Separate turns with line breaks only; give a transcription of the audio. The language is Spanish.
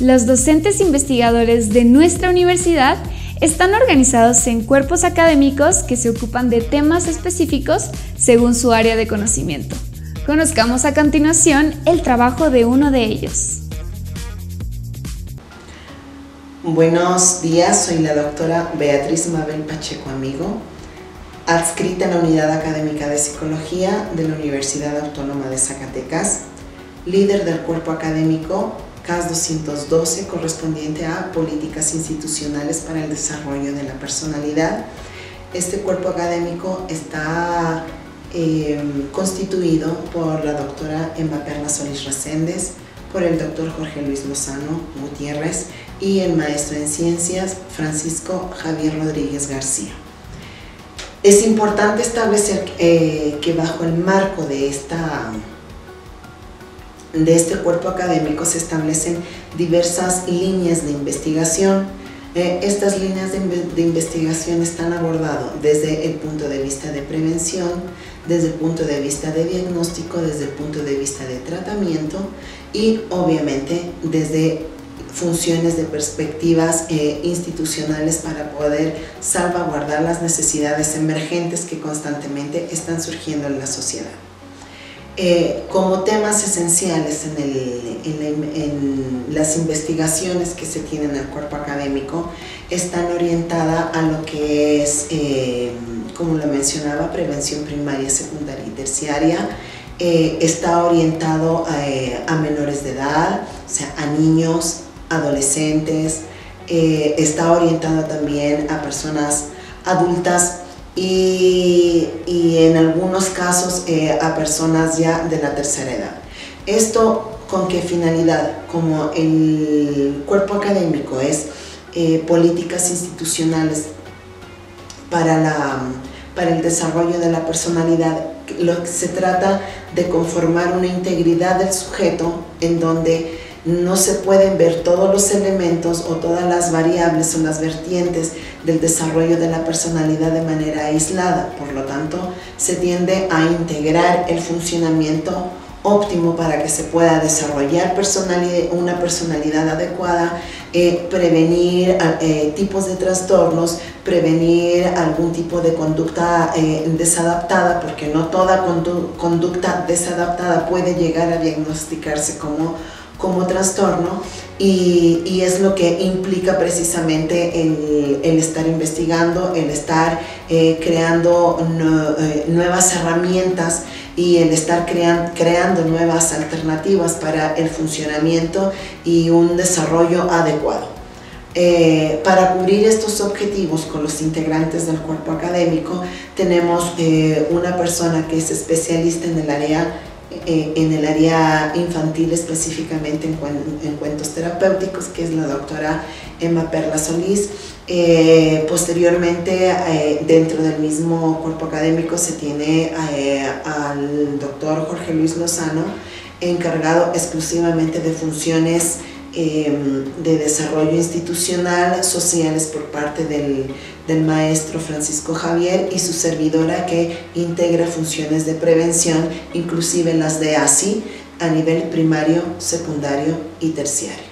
Los docentes investigadores de nuestra universidad están organizados en cuerpos académicos que se ocupan de temas específicos según su área de conocimiento. Conozcamos a continuación el trabajo de uno de ellos.
Buenos días, soy la doctora Beatriz Mabel Pacheco Amigo, adscrita en la Unidad Académica de Psicología de la Universidad Autónoma de Zacatecas, líder del cuerpo académico CAS 212 correspondiente a Políticas Institucionales para el Desarrollo de la Personalidad. Este cuerpo académico está em, constituido por la doctora Emma Perla Solís Reséndez, por el doctor Jorge Luis Lozano Gutiérrez y el maestro en ciencias Francisco Javier Rodríguez García. Es importante establecer eh, que bajo el marco de esta de este cuerpo académico se establecen diversas líneas de investigación. Eh, estas líneas de, investigación están abordadas desde el punto de vista de prevención, desde el punto de vista de diagnóstico, desde el punto de vista de tratamiento y obviamente desde funciones de perspectivas eh, institucionales para poder salvaguardar las necesidades emergentes que constantemente están surgiendo en la sociedad. Eh, como temas esenciales en, las investigaciones que se tienen en el cuerpo académico, están orientadas a lo que es, eh, como lo mencionaba, prevención primaria, secundaria y terciaria, eh, está orientado a, menores de edad, o sea, a niños, adolescentes, está orientado también a personas adultas y, en algunos casos eh, a personas ya de la tercera edad. ¿Esto con qué finalidad? Como el cuerpo académico es eh, políticas institucionales para, la, para el desarrollo de la personalidad, lo se trata de conformar una integridad del sujeto en donde no se pueden ver todos los elementos o todas las variables o las vertientes del desarrollo de la personalidad de manera aislada. Por lo tanto, se tiende a integrar el funcionamiento óptimo para que se pueda desarrollar una personalidad adecuada, eh, prevenir eh, tipos de trastornos, prevenir algún tipo de conducta eh, desadaptada, porque no toda conducta desadaptada puede llegar a diagnosticarse como como trastorno y, es lo que implica precisamente el, estar investigando, el estar eh, creando eh, nuevas herramientas y el estar creando nuevas alternativas para el funcionamiento y un desarrollo adecuado. Eh, para cubrir estos objetivos con los integrantes del cuerpo académico tenemos una persona que es especialista en el área eh, en el área infantil específicamente en, cuentos terapéuticos, que es la doctora Emma Perla Solís. Eh, posteriormente, eh, dentro del mismo cuerpo académico se tiene al doctor Jorge Luis Lozano, encargado exclusivamente de funciones Em, de desarrollo institucional, sociales por parte del, del, maestro Francisco Javier y su servidora que integra funciones de prevención, inclusive las de ASI, a nivel primario, secundario y terciario.